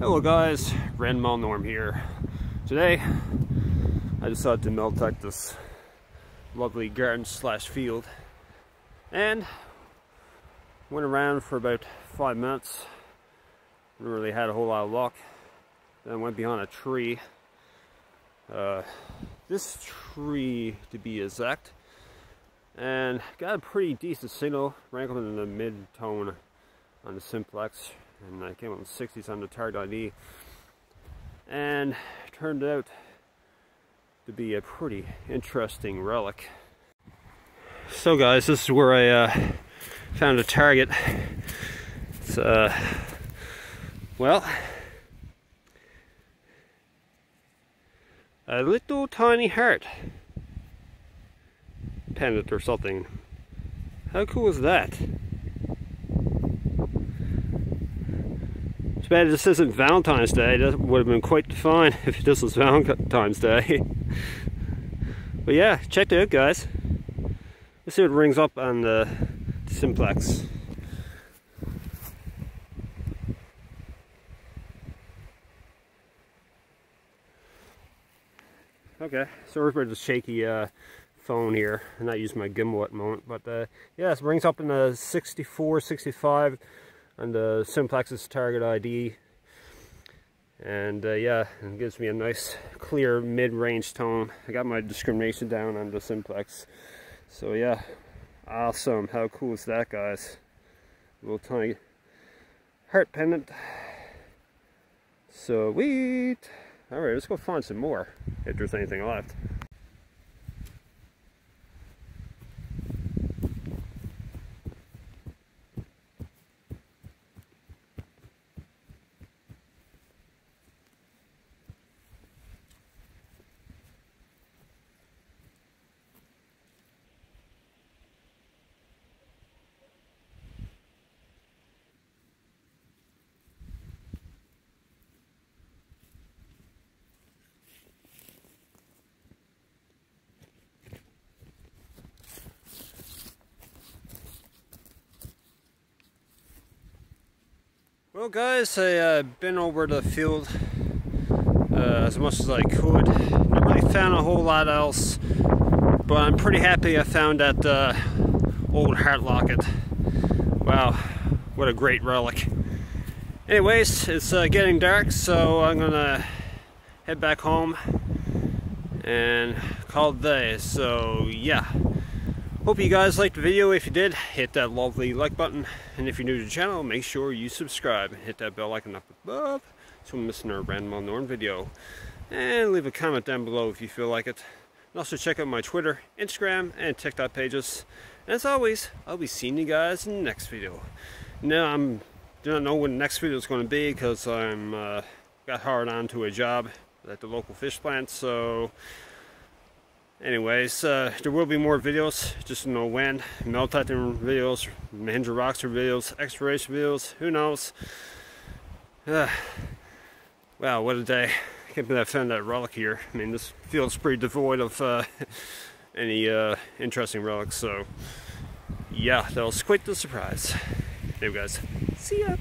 Hello guys, Random Norm here. Today, I decided to metal detect this lovely garden slash field and went around for about five minutes. Didn't really had a whole lot of luck. Then went behind a tree. Uh, this tree to be exact and got a pretty decent signal, ranking in the mid-tone on the simplex and I came up with 60s on the target ID and turned out to be a pretty interesting relic. So guys, this is where I uh, found a target. It's uh, well, a little tiny heart pendant or something. How cool is that? Bad this isn't Valentine's Day. That would have been quite fine if this was Valentine's Day. but yeah, check it out, guys. Let's see what rings up on the simplex. Okay, sorry for the shaky uh, phone here. And i'm not using my gimbal at the moment, but uh, yeah, it brings up in the 64, 65 on the Simplex's target ID. And uh, yeah, it gives me a nice clear mid-range tone. I got my discrimination down on the Simplex. So yeah, awesome. How cool is that, guys? Little tiny heart pendant. So sweet. Alright, let's go find some more, if there's anything left. Well guys, I've uh, been over the field uh, as much as I could. Not really found a whole lot else, but I'm pretty happy I found that uh, old heart locket. Wow, what a great relic. Anyways, it's uh, getting dark, so I'm gonna head back home and call it day. So yeah. Hope you guys liked the video. If you did, hit that lovely like button. And if you're new to the channel, make sure you subscribe. And hit that bell icon up above so you're missing our random unknown video. And leave a comment down below if you feel like it. And also check out my Twitter, Instagram, and TikTok pages. And as always, I'll be seeing you guys in the next video. Now, I'm do not know when the next video is going to be because I'm uh, got hired on to a job at the local fish plant. So anyways, uh, there will be more videos, just know when. Metal detecting videos, Mahindra Roxor videos, exploration videos, who knows. Uh, wow, what a day. I can't believe I found that relic here. I mean, this field's pretty devoid of uh, any uh, interesting relics, so yeah, that was quite the surprise. Anyway guys, see ya!